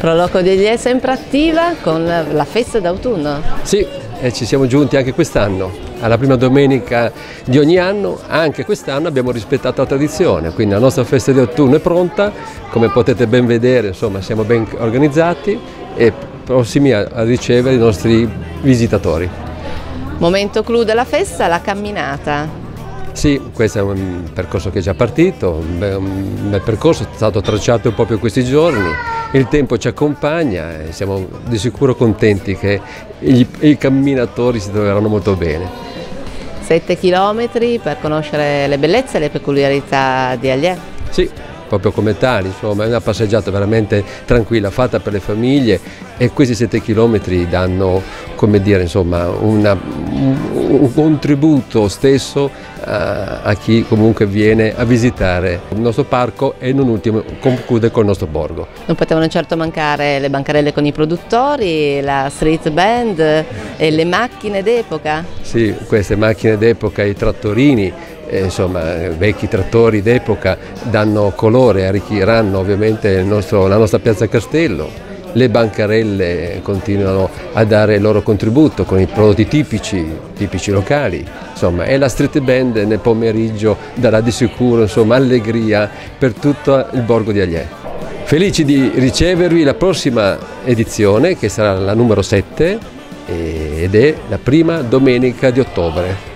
Proloco degli è sempre attiva con la festa d'autunno. Sì, e ci siamo giunti anche quest'anno, alla prima domenica di ogni anno, anche quest'anno abbiamo rispettato la tradizione, quindi la nostra festa di autunno è pronta, come potete ben vedere insomma, siamo ben organizzati e prossimi a, a ricevere i nostri visitatori. Momento clou della festa, la camminata. Sì, questo è un percorso che è già partito, un bel, percorso, è stato tracciato per questi giorni, il tempo ci accompagna e siamo di sicuro contenti che i, camminatori si troveranno molto bene. 7 km per conoscere le bellezze e le peculiarità di Agliè. Sì, proprio come tali, insomma è una passeggiata veramente tranquilla, fatta per le famiglie e questi 7 km danno come dire, insomma, una, un contributo stesso a, a, chi comunque viene a visitare il nostro parco e non ultimo conclude col nostro borgo. Non potevano certo mancare le bancarelle con i produttori, la street band e le macchine d'epoca. Sì, queste macchine d'epoca, i trattorini, eh, insomma, vecchi trattori d'epoca danno colore, arricchiranno ovviamente nostro, la nostra piazza Castello. Le bancarelle continuano a dare il loro contributo con i prodotti tipici, tipici locali, insomma, e la street band nel pomeriggio darà di sicuro insomma, allegria per tutto il borgo di Agliè. Felici di ricevervi la prossima edizione che sarà la numero 7 ed è la prima domenica di ottobre.